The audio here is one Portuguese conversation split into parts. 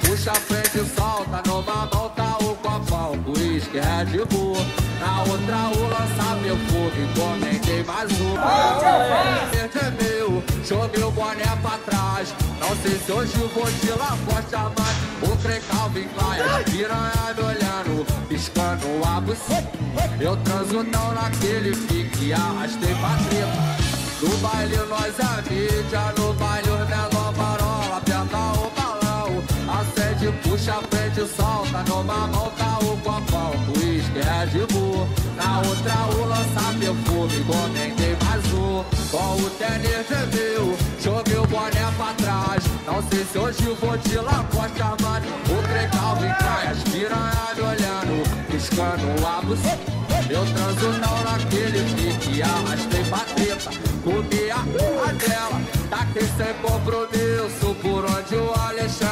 puxa, frente e solta. Numa mão tá o copão, uísque, Red Bull. Na outra o lança fogo, encomendei mais um. Verde é meu, joguei o boné pra trás. Não sei se hoje vou de Lacoste, mas o trem Calvin Klein. Piranha me olhando, piscando a buceta. Eu transo não naquele pique, arrastei pra treta. No baile nós é mídia, no baile Puxa, frente, solta, numa mão tá o copão, uísque, Red Bull. Na outra o lança perfume, encomendei mais um. Com o tênis é meu, joguei o boné pra trás. Não sei se hoje vou de Lacoste, mano. O trem Calvin Klein, as piranha me olhando, piscando a buceta. Eu transo naquele pique, arrastei pra treta, comi a porra dela, taquei sem compromisso, por onde o Alexandre é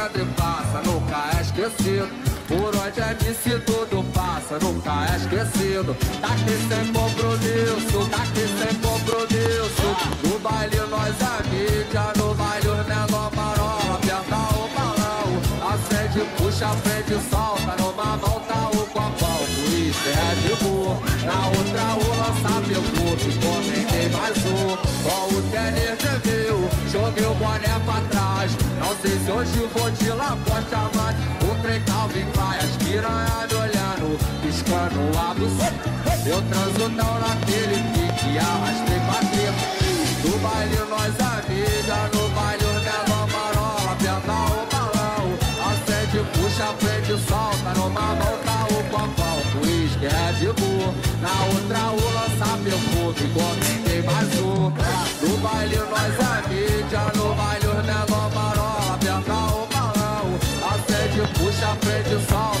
esquecido. Por onde é MC tudo passa, nunca é esquecido. Taquei sem compromisso, taquei sem compromisso. No baile nós é mídia, no baile os menor marola, aperta o balão, acende, puxa, frente solta, numa mão tá o copão, uísque, Red Bull. Na outra o lança perfume, comentei mais um Com o tênis é meu, joguei o boné pra trás Não sei se hoje vou de Lacoste, mas Eu transo não naquele pique, arrastei pra treta No baile nós a vida, no baile os menor marola Aperta o balão, acende, puxa, frente, solta Numa mão tá o copão, uísque, Red Bull na outra o lança perfume, comentei mais um No baile nós é mídia, no baile os menor marola Aperta o balão, acende, puxa, frente, solta